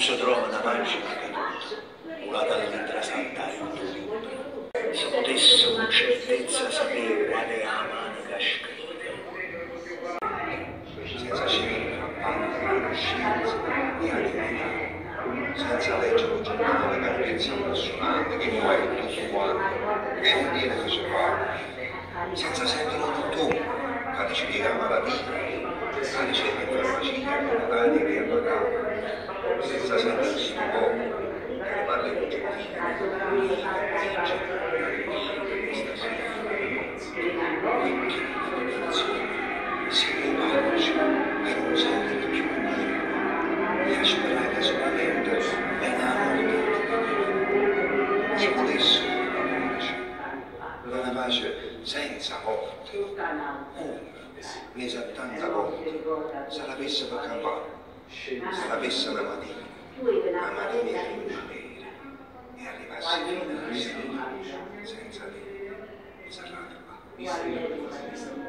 si trova una pagina caduta una dall'altra saltare un libro se potesse con certezza sapere quale è la scritta senza scegliere la conoscenza e la senza leggere un giornale per pensiero emozionante che poi è tutto quanto che vuol dire che si fa senza sentire un tu quando ci la vita quando ci è farmacia con l'aria che appagava senza sentirsi un po' che le parle di gentile si rivolge e non sente più e aspirare solamente l'enamore se volesse una pace una pace senza morte nulla ne sa tanta volte se l'avesse per campare se l'avesse una mattina una mattina nera e arrivasse fino alla stella senza te sarà One,